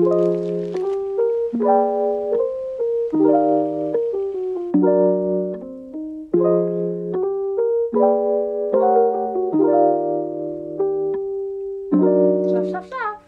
Szaf, szaf, szaf.